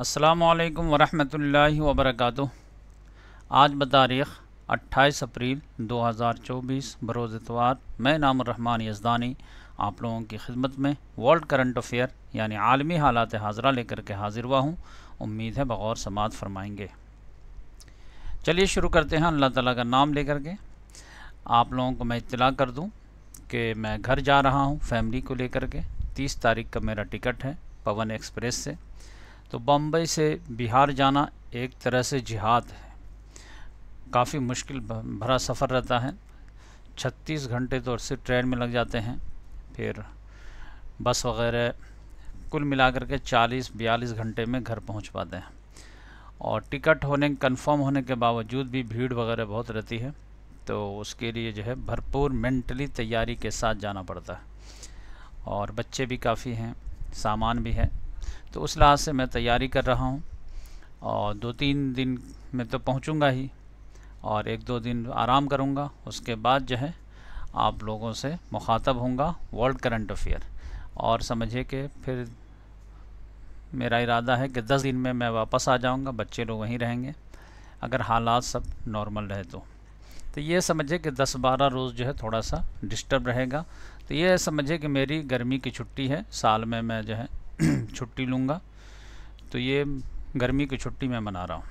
असलकम वरहमतुल्लाहि वबरकatuh आज बतारीख़ 28 अप्रैल 2024 बरोज़ इतवार। मैं नाम रहमान यजदानी, आप लोगों की खिदमत में वर्ल्ड करंट अफेयर, यानी आलमी हालात हाजरा लेकर के हाजिर हुआ हूँ। उम्मीद है बगौर समात फरमाएँगे। चलिए शुरू करते हैं अल्लाह ताला का नाम लेकर के। आप लोगों को मैं इतला कर दूँ कि मैं घर जा रहा हूँ फैमिली को लेकर के। तीस तारीख का मेरा टिकट है पवन एक्सप्रेस से। तो बम्बई से बिहार जाना एक तरह से जिहाद है। काफ़ी मुश्किल भरा सफ़र रहता है। छत्तीस घंटे तो सिर्फ़ ट्रेन में लग जाते हैं। फिर बस वगैरह कुल मिलाकर के चालीस बयालीस घंटे में घर पहुँच पाते हैं। और टिकट होने कंफर्म होने के बावजूद भी भीड़ वगैरह बहुत रहती है। तो उसके लिए जो है भरपूर मेंटली तैयारी के साथ जाना पड़ता है। और बच्चे भी काफ़ी हैं, सामान भी है। तो उस लिहाज से मैं तैयारी कर रहा हूँ और दो तीन दिन में तो पहुँचूँगा ही और एक दो दिन आराम करूँगा। उसके बाद जो है आप लोगों से मुखातब होऊँगा वर्ल्ड करंट अफेयर और समझिए कि फिर मेरा इरादा है कि दस दिन में मैं वापस आ जाऊँगा, बच्चे लोग वहीं रहेंगे, अगर हालात सब नॉर्मल रहे तो। तो ये समझिए कि दस बारह रोज़ जो है थोड़ा सा डिस्टर्ब रहेगा। तो ये समझिए कि मेरी गर्मी की छुट्टी है, साल में मैं जो है छुट्टी लूँगा। तो ये गर्मी की छुट्टी मैं मना रहा हूँ।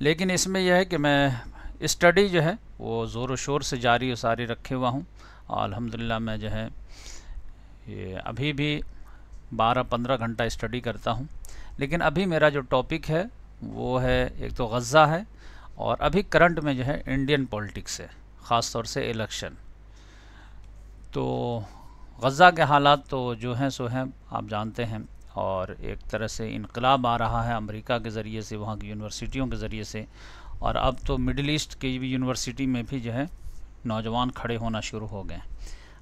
लेकिन इसमें यह है कि मैं स्टडी जो है, वो ज़ोर शोर से जारी और सारी रखे हुआ हूँ। और अल्हम्दुलिल्लाह मैं जो है, ये अभी भी 12-15 घंटा स्टडी करता हूँ। लेकिन अभी मेरा जो टॉपिक है, वो है, एक तो गज़ा है और अभी करंट में जो है, इंडियन पॉलिटिक्स है ख़ास तौर से इलेक्शन। तो गज़ा के हालात तो जो हैं सो हैं, आप जानते हैं। और एक तरह से इनकलाब आ रहा है अमेरिका के ज़रिए से, वहाँ की यूनिवर्सिटियों के ज़रिए से। और अब तो मिडिल ईस्ट की भी यूनिवर्सिटी में भी जो है, नौजवान खड़े होना शुरू हो गए।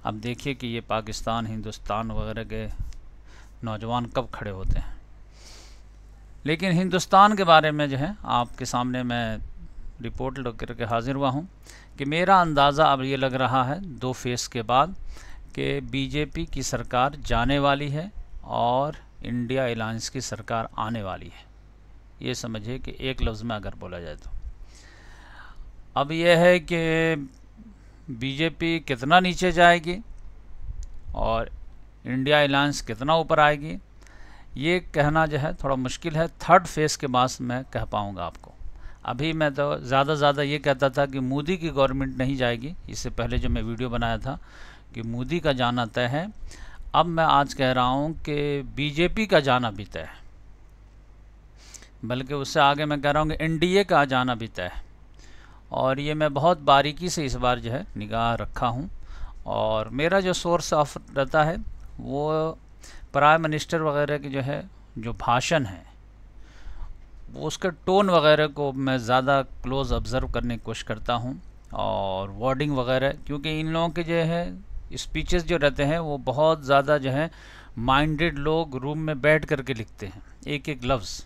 अब देखिए कि ये पाकिस्तान, हिंदुस्तान वगैरह के नौजवान कब खड़े होते हैं। लेकिन हिंदुस्तान के बारे में जो है, आपके सामने मैं रिपोर्ट करके हाजिर हुआ हूँ कि मेरा अंदाज़ा अब ये लग रहा है, दो फेस के बाद कि बीजेपी की सरकार जाने वाली है और इंडिया अलायंस की सरकार आने वाली है। ये समझिए कि एक लफ्ज़ में अगर बोला जाए तो। अब यह है कि बीजेपी कितना नीचे जाएगी और इंडिया अलायंस कितना ऊपर आएगी, ये कहना जो है थोड़ा मुश्किल है। थर्ड फ़ेज़ के बाद मैं कह पाऊँगा आपको। अभी मैं तो ज़्यादा ज़्यादा ये कहता था कि मोदी की गवर्नमेंट नहीं जाएगी। इससे पहले जो मैं वीडियो बनाया था कि मोदी का जाना तय है। अब मैं आज कह रहा हूँ कि बीजेपी का जाना भी तय है। बल्कि उससे आगे मैं कह रहा हूँ कि एनडीए का जाना भी तय है। और ये मैं बहुत बारीकी से इस बार जो है निगाह रखा हूँ। और मेरा जो सोर्स ऑफ़ रहता है, वो प्राइम मिनिस्टर वगैरह के जो है, जो भाषण है वो उसके टोन वगैरह को मैं ज़्यादा क्लोज ऑब्ज़र्व करने की कोशिश करता हूँ। और वर्डिंग वगैरह, क्योंकि इन लोगों के जो है स्पीचेस जो रहते हैं, वो बहुत ज़्यादा जो है माइंडेड लोग रूम में बैठ करके लिखते हैं, एक एक लफ्ज़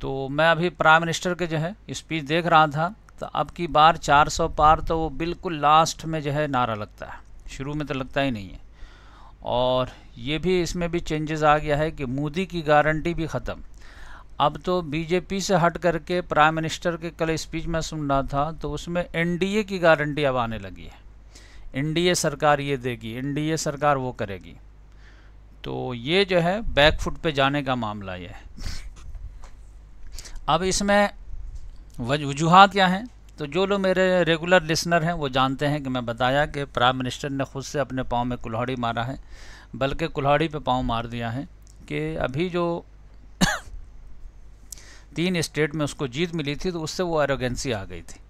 तो मैं अभी प्राइम मिनिस्टर के जो है स्पीच देख रहा था तो अब की बार 400 पार तो वो बिल्कुल लास्ट में जो है नारा लगता है, शुरू में तो लगता ही नहीं है। और ये भी इसमें भी चेंजेस आ गया है कि मोदी की गारंटी भी ख़त्म। अब तो बीजेपी से हट करके प्राइम मिनिस्टर के कल स्पीच में सुन रहा था तो उसमें एनडीए की गारंटी अब आने लगी है। एनडीए सरकार ये देगी, एनडीए सरकार वो करेगी। तो ये जो है बैक फुट पे जाने का मामला ये है। अब इसमें वजूहत क्या हैं? तो जो लोग मेरे रेगुलर लिसनर हैं, वो जानते हैं कि मैं बताया कि प्राइम मिनिस्टर ने ख़ुद से अपने पाँव में कुल्हाड़ी मारा है, बल्कि कुल्हाड़ी पे पाँव मार दिया है कि अभी जो तीन स्टेट में उसको जीत मिली थी तो उससे वो एरोगेंसी आ गई थी।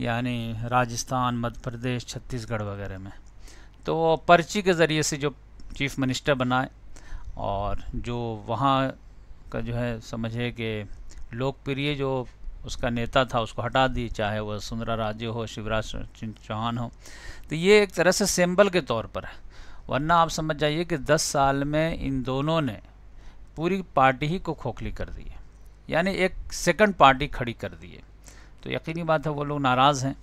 यानी राजस्थान, मध्य प्रदेश, छत्तीसगढ़ वगैरह में। तो पर्ची के ज़रिए से जो चीफ मिनिस्टर बनाए और जो वहाँ का जो है समझे कि लोकप्रिय जो उसका नेता था, उसको हटा दी चाहे वह सुंदरा राजे हो, शिवराज सिंह चौहान हो तो ये एक तरह से सिंबल के तौर पर है। वरना आप समझ जाइए कि 10 साल में इन दोनों ने पूरी पार्टी ही को खोखली कर दी है। यानी एक सेकंड पार्टी खड़ी कर दी है। तो यकीनी बात है वो लोग नाराज़ हैं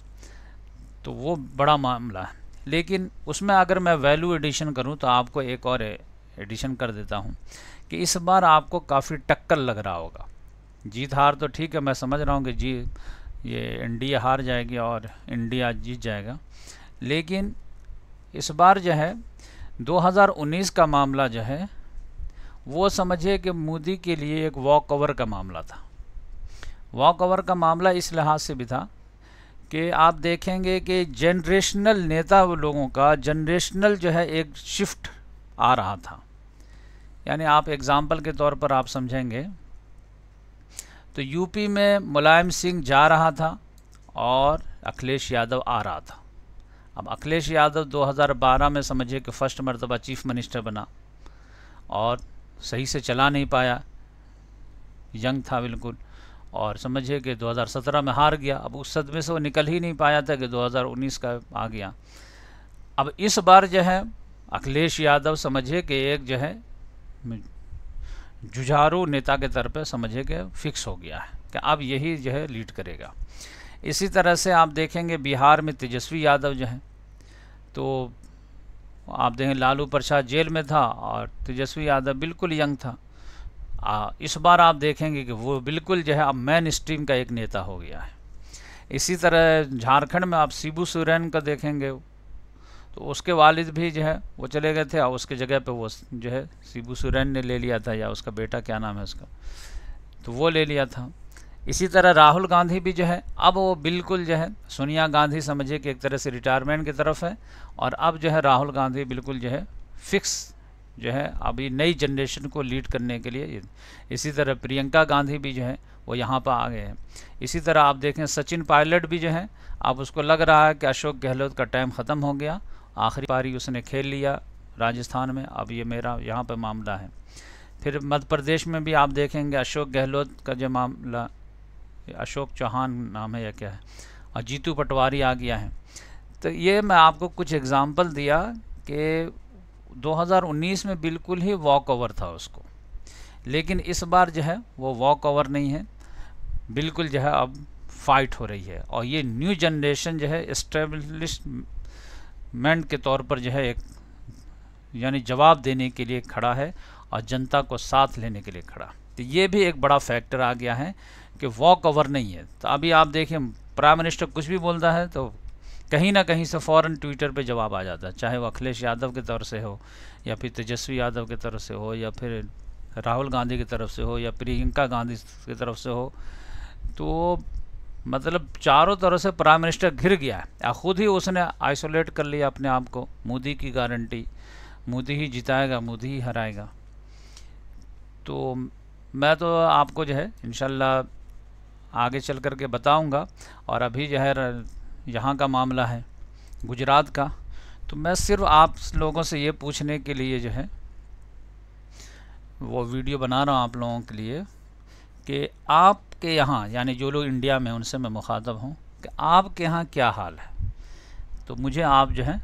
तो वो बड़ा मामला है। लेकिन उसमें अगर मैं वैल्यू एडिशन करूँ तो आपको एक और एडिशन कर देता हूँ कि इस बार आपको काफ़ी टक्कर लग रहा होगा। जीत हार तो ठीक है, मैं समझ रहा हूँ कि जी, ये इंडिया हार जाएगी और इंडिया जीत जाएगा। लेकिन इस बार जो है 2019 का मामला जो है, वो समझिए कि मोदी के लिए एक वॉक ओवर का मामला था। वॉक ओवर का मामला इस लिहाज से भी था कि आप देखेंगे कि जनरेशनल नेता लोगों का जनरेशनल जो है एक शिफ्ट आ रहा था। यानी आप एग्ज़ाम्पल के तौर पर आप समझेंगे। तो यूपी में मुलायम सिंह जा रहा था और अखिलेश यादव आ रहा था। अब अखिलेश यादव 2012 में समझिए कि फ़र्स्ट मरतबा चीफ मिनिस्टर बना और सही से चला नहीं पाया। यंग था बिल्कुल। और समझिए कि 2017 में हार गया। अब उस सदमे से वो निकल ही नहीं पाया था कि 2019 का आ गया। अब इस बार जो है, अखिलेश यादव समझिए कि एक जो है, जुझारू नेता के तरफ़ समझिए कि फिक्स हो गया है कि अब यही जो है लीड करेगा। इसी तरह से आप देखेंगे बिहार में तेजस्वी यादव जो है तो आप देखें लालू प्रसाद जेल में था और तेजस्वी यादव बिल्कुल यंग था। आ, इस बार आप देखेंगे कि वो बिल्कुल जो है अब मेन स्ट्रीम का एक नेता हो गया है। इसी तरह झारखंड में आप शिबू सोरेन का देखेंगे तो उसके वालिद भी जो है वो चले गए थे और उसके जगह पे वो जो है शिबू सोरेन ने ले लिया था या उसका बेटा क्या नाम है उसका तो वो ले लिया था। इसी तरह राहुल गांधी भी जो है अब वो बिल्कुल जो है सोनिया गांधी समझिए कि एक तरह से रिटायरमेंट की तरफ़ है और अब जो है राहुल गांधी बिल्कुल जो है फिक्स जो है, अभी नई जनरेशन को लीड करने के लिए, इसी तरह प्रियंका गांधी भी जो है, वो यहाँ पर आ गए हैं। इसी तरह आप देखें, सचिन पायलट भी जो है, अब उसको लग रहा है कि अशोक गहलोत का टाइम ख़त्म हो गया। आखिरी पारी उसने खेल लिया राजस्थान में, अब ये मेरा यहाँ पर मामला है। फिर मध्य प्रदेश में भी आप देखेंगे, अशोक गहलोत का जो मामला, अशोक चौहान नाम है या क्या है, और जीतू पटवारी आ गया है। तो ये मैं आपको कुछ एग्ज़ाम्पल दिया कि 2019 में बिल्कुल ही वॉक ओवर था उसको। लेकिन इस बार जो है, वो वॉक ओवर नहीं है। बिल्कुल जो है, अब फाइट हो रही है। और ये न्यू जनरेशन जो है इस्टेब्लिशमेंट के तौर पर जो है, एक यानी जवाब देने के लिए खड़ा है और जनता को साथ लेने के लिए खड़ा। तो ये भी एक बड़ा फैक्टर आ गया है कि वॉक ओवर नहीं है। तो अभी आप देखें प्राइम मिनिस्टर कुछ भी बोलता है तो कहीं ना कहीं से फ़ौरन ट्विटर पे जवाब आ जाता है, चाहे वो अखिलेश यादव की तरफ़ से हो, या फिर तेजस्वी यादव की तरफ़ से हो, या फिर राहुल गांधी की तरफ़ से हो, या प्रियंका गांधी की तरफ़ से हो तो मतलब चारों तरफ़ से प्राइम मिनिस्टर घिर गया है। खुद ही उसने आइसोलेट कर लिया अपने आप को, मोदी की गारंटी मोदी ही जिताएगा, मोदी ही हराएगा। तो मैं तो आपको जो है इन आगे चल कर के बताऊँगा, और अभी जो है यहाँ का मामला है, गुजरात का। तो मैं सिर्फ़ आप लोगों से ये पूछने के लिए जो है, वो वीडियो बना रहा हूँ आप लोगों के लिए कि आपके यहाँ, यानी जो लोग इंडिया में उनसे मैं मुखातब हूँ कि आपके यहाँ क्या हाल है। तो मुझे आप जो है,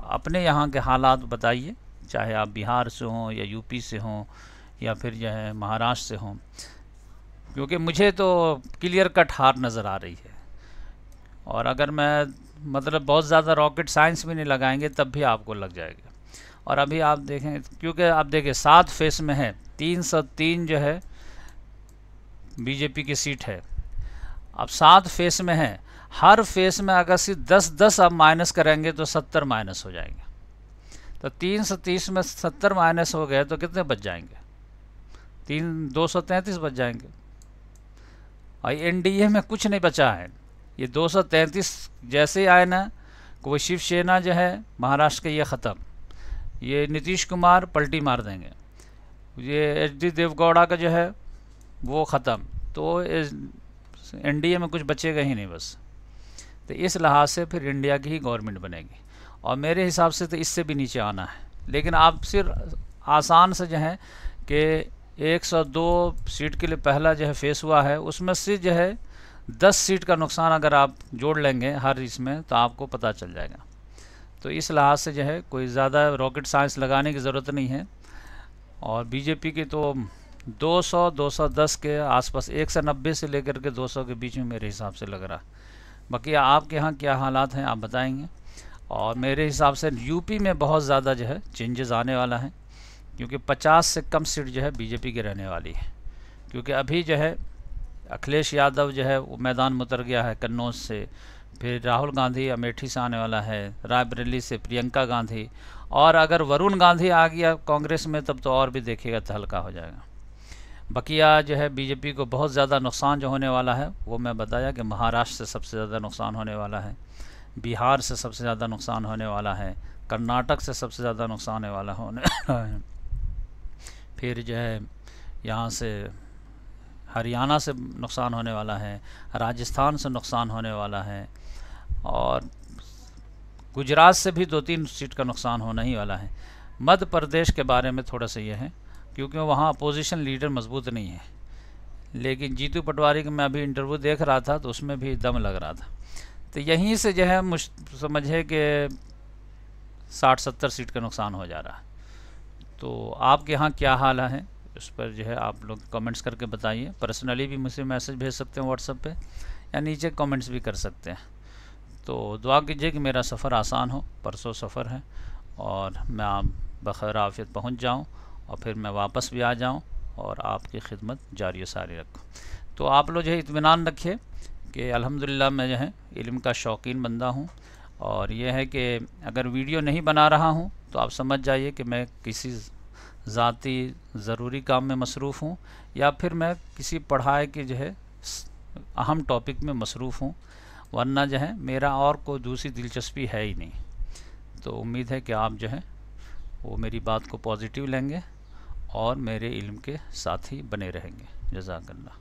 अपने यहाँ के हालात बताइए, चाहे आप बिहार से हों या यूपी से हों या फिर जो है महाराष्ट्र से हों, क्योंकि मुझे तो क्लियर कट हार नज़र आ रही है। और अगर मैं मतलब बहुत ज़्यादा रॉकेट साइंस भी नहीं लगाएँगे, तब भी आपको लग जाएगा। और अभी आप देखें, क्योंकि आप देखें, सात फेस में है, तीन सौ तीन जो है बीजेपी की सीट है। अब सात फेस में है, हर फेस में अगर सिर्फ़ दस दस अब माइनस करेंगे तो सत्तर माइनस हो जाएँगे। तो तीन सौ तीस में सत्तर माइनस हो गए तो कितने बच जाएँगे? तीन, दो सौ तैंतीस बच जाएँगे। और एनडीए में कुछ नहीं बचा है। ये 233 जैसे आए ना वो शिवसेना जो है, महाराष्ट्र के ये ख़त्म। ये नीतीश कुमार पलटी मार देंगे। ये एच डी देवगौड़ा का जो है, वो ख़त्म। तो एनडीए में कुछ बचेगा ही नहीं बस। तो इस लिहाज से फिर इंडिया की ही गवर्नमेंट बनेगी। और मेरे हिसाब से तो इससे भी नीचे आना है। लेकिन आप सिर्फ़ आसान से जो है, कि 102 सीट के लिए पहला जो है फेस हुआ है, उसमें से जो है दस सीट का नुकसान अगर आप जोड़ लेंगे हर इसमें तो आपको पता चल जाएगा। तो इस लिहाज से जो है, कोई ज़्यादा रॉकेट साइंस लगाने की ज़रूरत नहीं है। और बीजेपी की तो 200 210 के आसपास, एक सौ नब्बे से लेकर के 200 के बीच में मेरे हिसाब से लग रहा। बाकी आपके यहाँ क्या हालात हैं, आप बताएँगे। और मेरे हिसाब से यूपी में बहुत ज़्यादा जो है चेंजेस आने वाला है। क्योंकि 50 से कम सीट जो है, बीजेपी की रहने वाली है। क्योंकि अभी जो है अखिलेश यादव जो है वो मैदान में उतर गया है कन्नौज से। फिर राहुल गांधी अमेठी से आने वाला है, रायबरेली से प्रियंका गांधी। और अगर वरुण गांधी आ गया कांग्रेस में, तब तो और भी देखिएगा तो हल्का हो जाएगा। बकिया जो है बीजेपी को बहुत ज़्यादा नुकसान जो होने वाला है, वो मैं बताया कि महाराष्ट्र से सबसे ज़्यादा नुकसान होने वाला है, बिहार से सबसे ज़्यादा नुकसान होने वाला है, कर्नाटक से सबसे ज़्यादा नुकसान होने वाला होने फिर जो है यहाँ से हरियाणा से नुकसान होने वाला है, राजस्थान से नुकसान होने वाला है और गुजरात से भी दो तीन सीट का नुकसान होना ही वाला है। मध्य प्रदेश के बारे में थोड़ा सा ये है, क्योंकि वहाँ अपोजिशन लीडर मज़बूत नहीं है। लेकिन जीतू पटवारी का मैं अभी इंटरव्यू देख रहा था तो उसमें भी दम लग रहा था। तो यहीं से जो है मुझ समझे कि साठ सत्तर सीट का नुकसान हो जा रहा है। तो आपके यहाँ क्या हाल है? उस पर जो है आप लोग कमेंट्स करके बताइए। पर्सनली भी मुझे मैसेज भेज सकते हैं व्हाट्सएप पे, या नीचे कमेंट्स भी कर सकते हैं। तो दुआ कीजिए कि मेरा सफ़र आसान हो, परसों सफ़र है, और मैं आप बखैर आफियत पहुँच जाऊँ, और फिर मैं वापस भी आ जाऊँ, और आपकी खिदमत जारी सारी रखूँ। तो आप लोग जो है इतमान रखिए कि अल्हम्दुलिल्लाह मैं जो है इल्म का शौकीन बंदा हूँ, और यह है कि अगर वीडियो नहीं बना रहा हूँ तो आप समझ जाइए कि मैं किसी ज़ाती ज़रूरी काम में मसरूफ़ हूँ, या फिर मैं किसी पढ़ाई के जो है अहम टॉपिक में मसरूफ़ हूँ, वरना जो है, मेरा और कोई दूसरी दिलचस्पी है ही नहीं। तो उम्मीद है कि आप जो है, वो मेरी बात को पॉजिटिव लेंगे और मेरे इल्म के साथ ही बने रहेंगे। जजाकल्ला